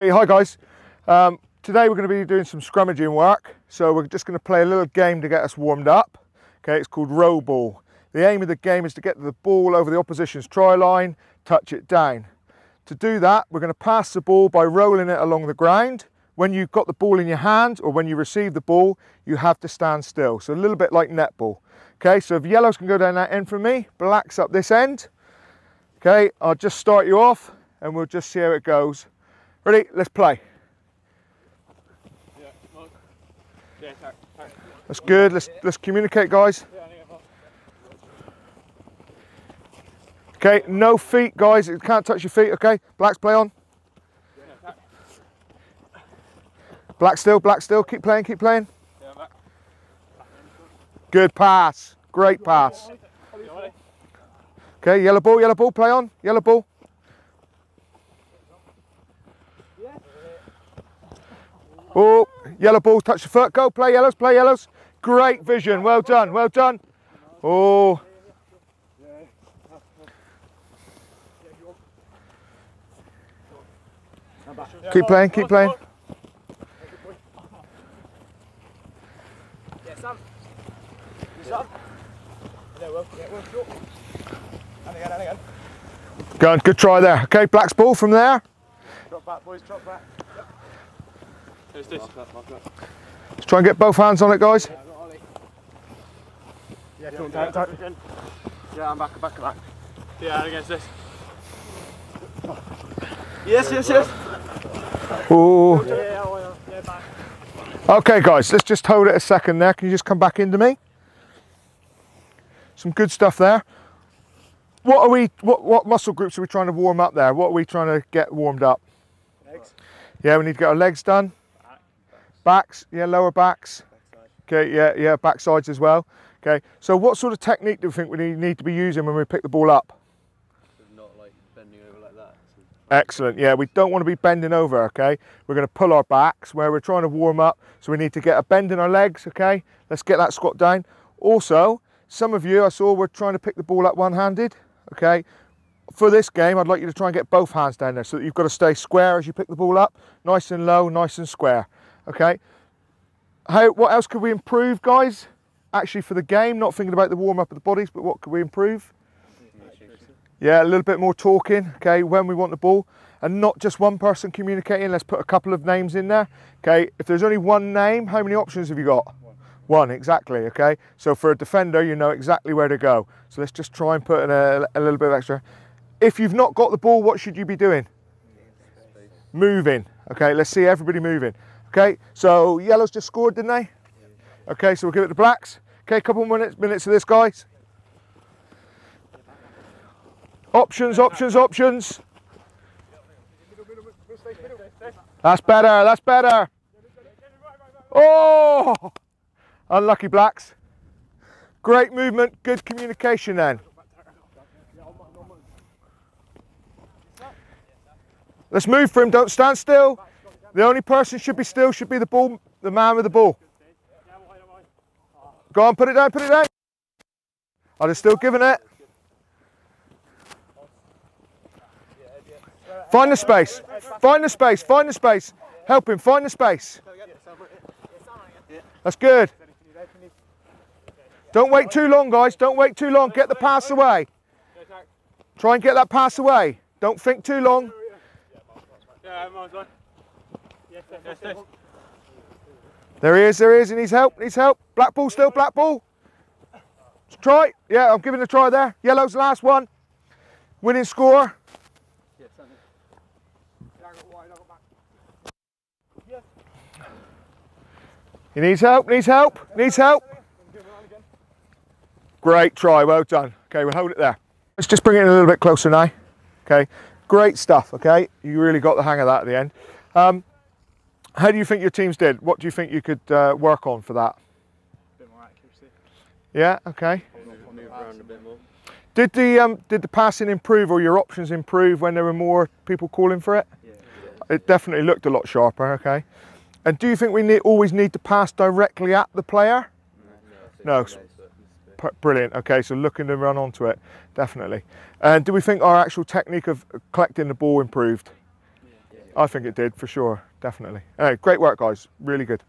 Hey, hi guys. Um, today we're going to be doing some scrummaging work. So we're just going to play a little game to get us warmed up. Okay, it's called row ball. The aim of the game is to get the ball over the opposition's try line, touch it down. To do that, we're going to pass the ball by rolling it along the ground. When you've got the ball in your hand or when you receive the ball, you have to stand still. So a little bit like netball. Okay, so if yellows can go down that end for me, blacks up this end. Okay, I'll just start you off and we'll just see how it goes. Ready? Let's play. That's good. Let's let's communicate, guys. Okay, no feet, guys. You can't touch your feet. Okay, blacks play on. Black still, black still. Keep playing, keep playing. Good pass. Great pass. Okay, yellow ball, yellow ball. Play on. Yellow ball. Oh, yellow ball, touch the foot, go, play yellows, play yellows. Great vision, well done, well done. Oh. Keep playing, keep playing. Go on, good try there. Okay, black's ball from there. Drop back, boys, drop back. Let's try and get both hands on it, guys. Yeah, don't, don't, don't. Yeah, I'm back, back, back. Yeah, against this. Yes, yes, yes. Oh. Yeah, yeah, yeah, yeah, back. Okay, guys, let's just hold it a second there. Can you just come back into me? Some good stuff there. What are we? What what muscle groups are we trying to warm up there? What are we trying to get warmed up? Legs. Yeah, we need to get our legs done. Backs, yeah, lower backs. Okay, yeah, yeah, back sides as well. Okay, so what sort of technique do we think we need- need to be using when we pick the ball up? not like bending over like that. Excellent. Yeah, we don't want to be bending over, okay? We're going to pull our backs where we're trying to warm up. So we need to get a bend in our legs, okay? Let's get that squat down. Also, some of you I saw were trying to pick the ball up one-handed, okay? For this game, I'd like you to try and get both hands down there so that you've got to stay square as you pick the ball up. Nice and low, nice and square, okay? How, what else could we improve, guys? Actually, for the game, not thinking about the warm-up of the bodies, but what could we improve? Yeah, a little bit more talking, okay, when we want the ball. And not just one person communicating, let's put a couple of names in there. Okay, if there's only one name, how many options have you got? One, exactly, okay? So for a defender, you know exactly where to go. So let's just try and put in a, a little bit of extra. If you've not got the ball, what should you be doing? Moving, okay? Let's see everybody moving. Okay, so yellows just scored, didn't they? Okay, so we'll give it to blacks. Okay, a couple minutes, minutes of this, guys. Options, options, options. That's better, that's better. Oh! Unlucky blacks. Great movement, good communication then. Let's move for him, don't stand still. The only person should be still should be the ball, the man with the ball. Go on, put it down, put it down. Are they still giving it? Find the space. Find the space. Find the space. Help him. Find the space. That's good. Don't wait too long, guys. Don't wait too long. Get the pass away. Try and get that pass away. Don't think too long. Yeah, I'm on, son. Yes, yes, yes, yes. There he is. There he is. He needs help. Needs help. Black ball still. Black ball. Try. Yeah, I'm giving a try there. Yellow's the last one. Winning score. He needs help. Needs help. Needs help. Great try. Well done. Okay, we'll hold it there. Let's just bring it in a little bit closer now. Okay. Great stuff. Okay. You really got the hang of that at the end. Um, how do you think your teams did? What do you think you could uh, work on for that? Bit more accuracy. Yeah. Okay. move around a bit more. Did the um, did the passing improve or your options improve when there were more people calling for it? Yeah. It definitely looked a lot sharper. Okay. And do you think we need, always need to pass directly at the player? No. It's- P- Brilliant. Okay, so looking to run onto it, definitely. And do we think our actual technique of collecting the ball improved? I think it did for sure, definitely. Anyway, great work, guys. Really good.